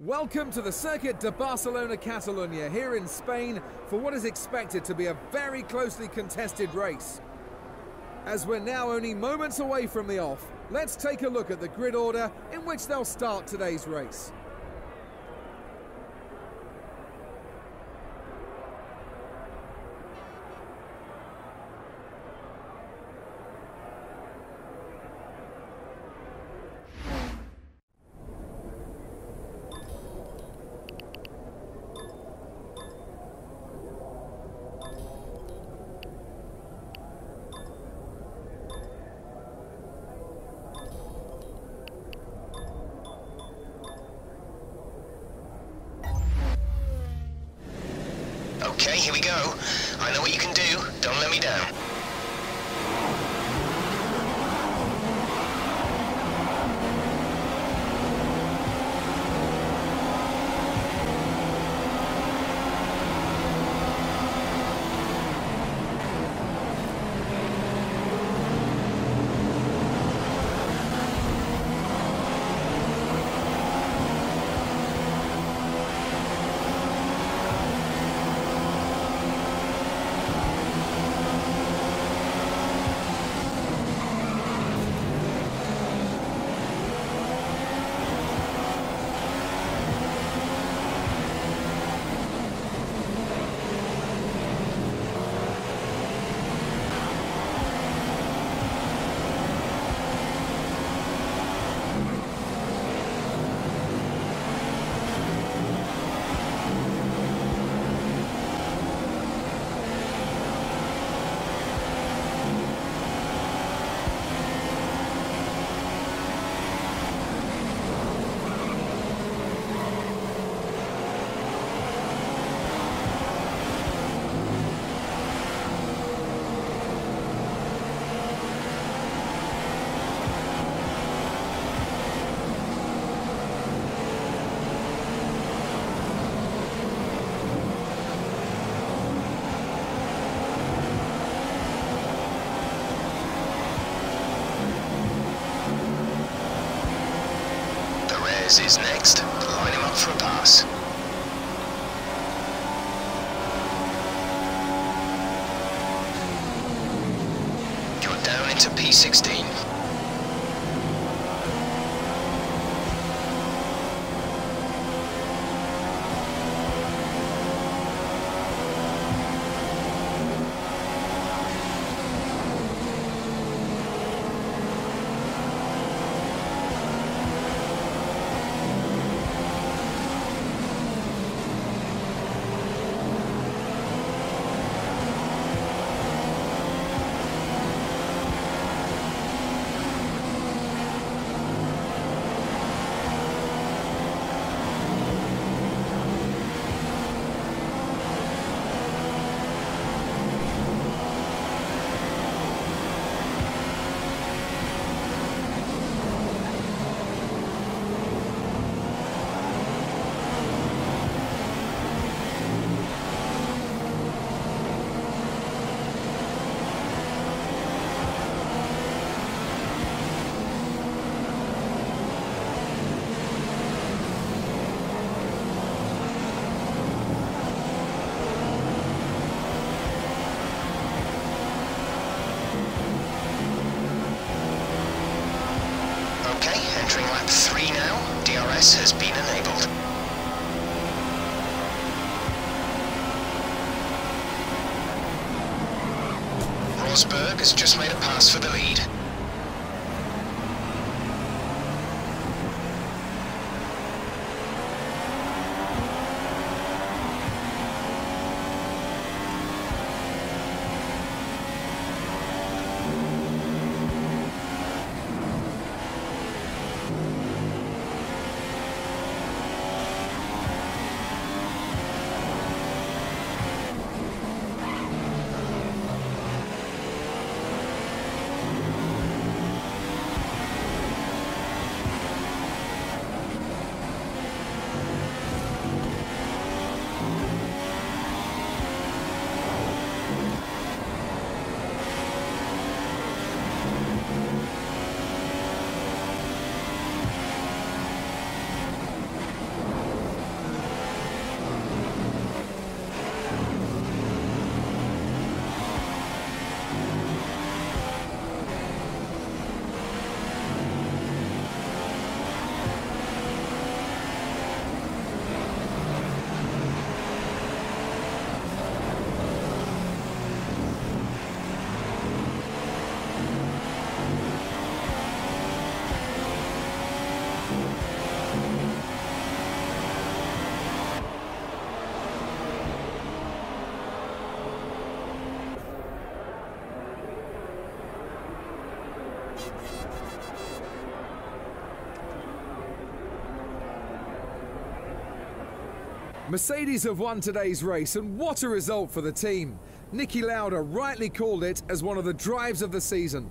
Welcome to the Circuit de Barcelona Catalunya here in Spain for what is expected to be a very closely contested race. As we're now only moments away from the off, let's take a look at the grid order in which they'll start today's race. Okay, here we go. I know what you can do. Don't let me down. The is next. Line him up for a pass. Now. Has been enabled. Rosberg has just made a pass for the lead. Mercedes have won today's race, and what a result for the team. Niki Lauda rightly called it as one of the drives of the season.